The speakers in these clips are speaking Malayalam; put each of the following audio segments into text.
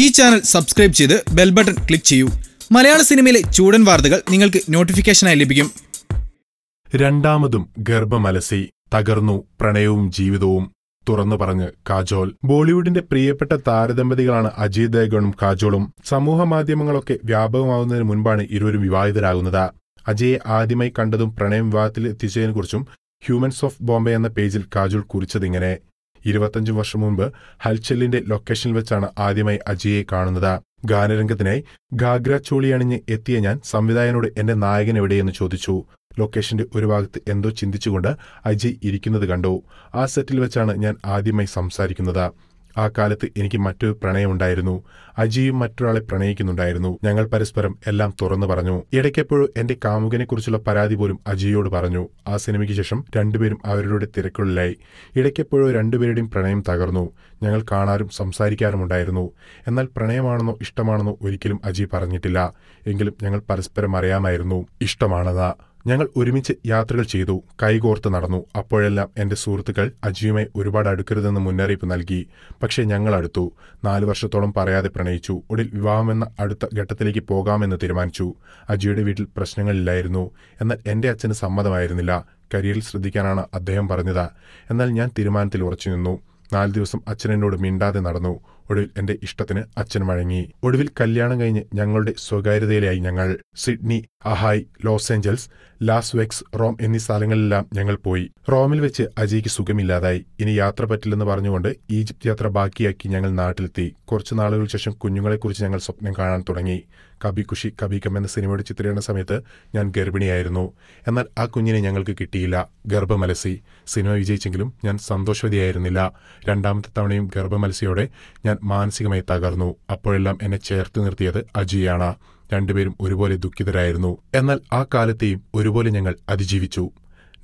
ഈ ചാനൽ സബ്സ്ക്രൈബ് ചെയ്ത് ബെൽ ബട്ടൺ ക്ലിക്ക് ചെയ്യൂ. മലയാള സിനിമയിലെ ചൂടൻ വാർത്തകൾ നിങ്ങൾക്ക് നോട്ടിഫിക്കേഷനായി ലഭിക്കും. രണ്ടാമതും ഗർഭമലസി. തകർന്നു പ്രണയവും ജീവിതവും. തുറന്നു പറഞ്ഞ് കാജോൾ. ബോളിവുഡിന്റെ പ്രിയപ്പെട്ട താരദമ്പതികളാണ് അജയ് ദേഗണും കാജോളും. സമൂഹ മാധ്യമങ്ങളൊക്കെ വ്യാപകമാവുന്നതിന് മുൻപാണ് ഇരുവരും വിവാഹിതരാകുന്നത്. അജയെ ആദ്യമായി കണ്ടതും പ്രണയം വിവാഹത്തിൽ എത്തിച്ചതിനെക്കുറിച്ചും ഹ്യൂമൻസ് ഓഫ് ബോംബെ എന്ന പേജിൽ കാജോൾ കുറിച്ചതിങ്ങനെ ഇരുപത്തഞ്ച് വർഷം മുൻപ് ഹൽച്ചലിന്റെ ലൊക്കേഷനിൽ വെച്ചാണ് ആദ്യമായി അജിയെ കാണുന്നത്. ഗാനരംഗത്തിനായി ഗാഗ്ര ചോളി അണിഞ്ഞ് എത്തിയ ഞാൻ സംവിധായകനോട് എന്റെ നായകൻ എവിടെയെന്ന് ചോദിച്ചു. ലൊക്കേഷന്റെ ഒരു ഭാഗത്ത് എന്തോ ചിന്തിച്ചുകൊണ്ട് അജയ് ഇരിക്കുന്നത് കണ്ടു. ആ സെറ്റിൽ വെച്ചാണ് ഞാൻ ആദ്യമായി സംസാരിക്കുന്നത്. ആ കാലത്ത് എനിക്ക് മറ്റൊരു പ്രണയമുണ്ടായിരുന്നു അജിയും മറ്റൊരാളെ പ്രണയിക്കുന്നുണ്ടായിരുന്നു. ഞങ്ങൾ പരസ്പരം എല്ലാം തുറന്നു പറഞ്ഞു. ഇടയ്ക്കെപ്പോഴും എന്റെ കാമുകനെക്കുറിച്ചുള്ള പരാതി പോലും അജിയോട് പറഞ്ഞു. ആ സിനിമയ്ക്ക് ശേഷം രണ്ടുപേരും അവരുടെ തിരക്കുള്ളിലായി ഇടയ്ക്കെപ്പോഴോ രണ്ടുപേരുടെയും പ്രണയം തകർന്നു. ഞങ്ങൾ കാണാറും സംസാരിക്കാറുമുണ്ടായിരുന്നു. എന്നാൽ പ്രണയമാണെന്നോ ഇഷ്ടമാണെന്നോ ഒരിക്കലും അജി പറഞ്ഞിട്ടില്ല. എങ്കിലും ഞങ്ങൾ പരസ്പരം അറിയാമായിരുന്നു. ഇഷ്ടമാണെന്ന് ഞങ്ങൾ ഒരുമിച്ച് യാത്രകൾ ചെയ്തു കൈകോർത്ത് നടന്നു. അപ്പോഴെല്ലാം എന്റെ സുഹൃത്തുക്കൾ അജിയുമായി ഒരുപാട് അടുക്കരുതെന്ന് മുന്നറിയിപ്പ് നൽകി. പക്ഷേ ഞങ്ങൾ അടുത്തു. നാലു വർഷത്തോളം പറയാതെ പ്രണയിച്ചു. ഒടുവിൽ വിവാഹമെന്ന അടുത്ത ഘട്ടത്തിലേക്ക് പോകാമെന്ന് തീരുമാനിച്ചു. അജിയുടെ വീട്ടിൽ പ്രശ്നങ്ങളില്ലായിരുന്നു. എന്നാൽ എന്റെ അച്ഛന് സമ്മതമായിരുന്നില്ല. കരിയറിൽ ശ്രദ്ധിക്കാനാണ് അദ്ദേഹം പറഞ്ഞത്. എന്നാൽ ഞാൻ തീരുമാനത്തിൽ ഉറച്ചു നിന്നു നാല് ദിവസം അച്ഛൻ എന്നോട് മിണ്ടാതെ നടന്നു. ഒടുവിൽ എന്റെ ഇഷ്ടത്തിന് അച്ഛൻ വഴങ്ങി. ഒടുവിൽ കല്യാണം കഴിഞ്ഞ് ഞങ്ങളുടെ സ്വകാര്യതയിലായി ഞങ്ങൾ. Sydney അഹായ് Los Angeles Las Vegas Rome എന്നീ സ്ഥലങ്ങളിലെല്ലാം ഞങ്ങൾ പോയി. റോമിൽ വെച്ച് അജയ്ക്ക് സുഖമില്ലാതായി. ഇനി യാത്ര പറ്റില്ലെന്ന് പറഞ്ഞുകൊണ്ട് ഈജിപ്ത് യാത്ര ബാക്കിയാക്കി ഞങ്ങൾ നാട്ടിലെത്തി. കുറച്ചു നാളുകൾക്ക് ശേഷം കുഞ്ഞുങ്ങളെക്കുറിച്ച് ഞങ്ങൾ സ്വപ്നം കാണാൻ തുടങ്ങി. കബി ഖുഷി കബി കം എന്ന സിനിമയുടെ ചിത്രീകരണ സമയത്ത് ഞാൻ ഗർഭിണിയായിരുന്നു. എന്നാൽ ആ കുഞ്ഞിനെ ഞങ്ങൾക്ക് കിട്ടിയില്ല. ഗർഭമലസി. സിനിമ വിജയിച്ചെങ്കിലും ഞാൻ സന്തോഷവതിയായിരുന്നില്ല. രണ്ടാമത്തെ തവണയും ഗർഭമലസിയോടെ ഞാൻ മാനസികമായി തകർന്നു. അപ്പോഴെല്ലാം എന്നെ ചേർത്ത് നിർത്തിയത് അജിയാണ്. രണ്ടുപേരും ഒരുപോലെ ദുഃഖിതരായിരുന്നു. എന്നാൽ ആ കാലത്തെയും ഒരുപോലെ ഞങ്ങൾ അതിജീവിച്ചു.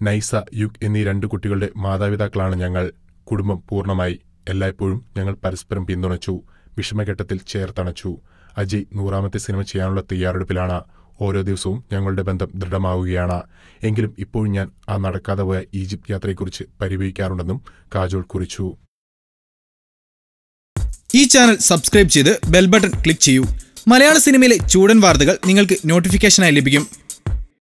നൈസ യുഗ് എന്നീ രണ്ടു കുട്ടികളുടെ മാതാപിതാക്കളാണ് ഞങ്ങൾ. കുടുംബം പൂർണമായി. എല്ലായ്പ്പോഴും ഞങ്ങൾ പരസ്പരം പിന്തുണച്ചു. വിഷമഘട്ടത്തിൽ ചേർത്തണച്ചു. അജയ് നൂറാമത്തെ സിനിമ ചെയ്യാനുള്ള തയ്യാറെടുപ്പിലാണ്. ഓരോ ദിവസവും ഞങ്ങളുടെ ബന്ധം ദൃഢമാവുകയാണ്. എങ്കിലും ഇപ്പോഴും ഞാൻ ആ നടക്കാതെ പോയ ഈജിപ്ത് യാത്രയെക്കുറിച്ച് പരിഭവിക്കാറുണ്ടെന്നും കാജോൾ കുറിച്ചു. ഈ ചാനൽ സബ്സ്ക്രൈബ് ചെയ്ത് ബെൽ ബട്ടൺ ക്ലിക്ക് ചെയ്യൂ. മലയാള സിനിമയിലെ ചൂടൻ വാർത്തകൾ നിങ്ങൾക്ക് നോട്ടിഫിക്കേഷനായി ലഭിക്കും.